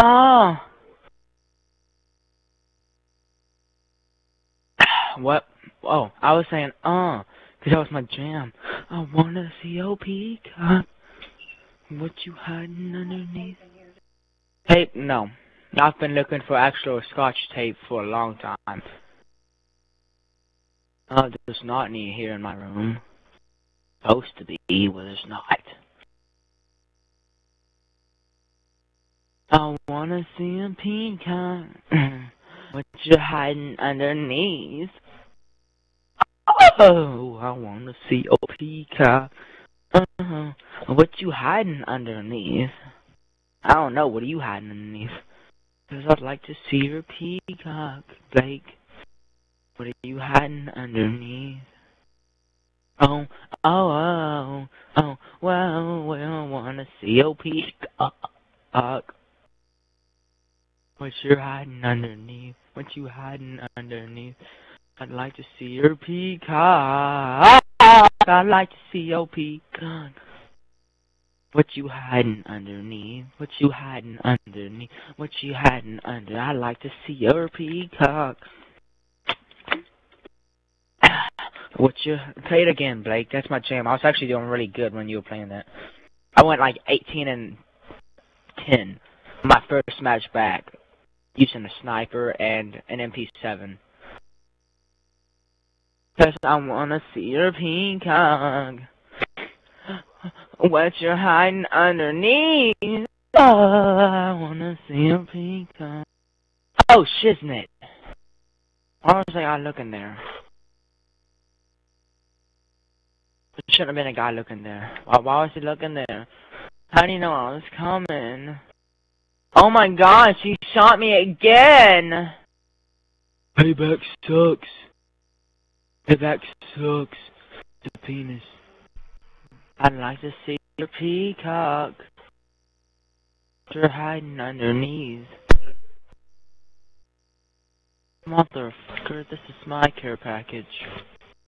Oh. What? Oh, I was saying, uh, cause that was my jam. I wanna see your peacock. What you hiding underneath? Tape? No. I've been looking for actual scotch tape for a long time. Oh, there's not any here in my room. Supposed to be, but there's not. I wanna see a peacock. what you hiding underneath? Oh, I wanna see a peacock. Uh, what you hiding underneath? I don't know. What are you hiding underneath? Cause I'd like to see your peacock, Blake. What are you hiding underneath? Oh, oh, oh, oh, well, well, wanna see your peacock. What you're hiding underneath? What you hiding underneath? I'd like to see your peacock. I'd like to see your peacock. What you hiding underneath? What you hiding underneath? What you hiding under? I'd like to see your peacock. What you play it again, Blake? That's my jam. I was actually doing really good when you were playing that. I went like 18 and 10 my first match back using a sniper and an MP7. Cause I wanna see your peacock. What you're hiding underneath. Oh, I wanna see your peacock. Oh, shiznit. Why was a guy looking there? There shouldn't have been a guy looking there. Why, why was he looking there? How do you know I was coming? Oh my gosh, he shot me again! Payback sucks. Payback sucks. The penis. I'd like to see your peacock. You're hiding underneath. Motherfucker, this is my care package.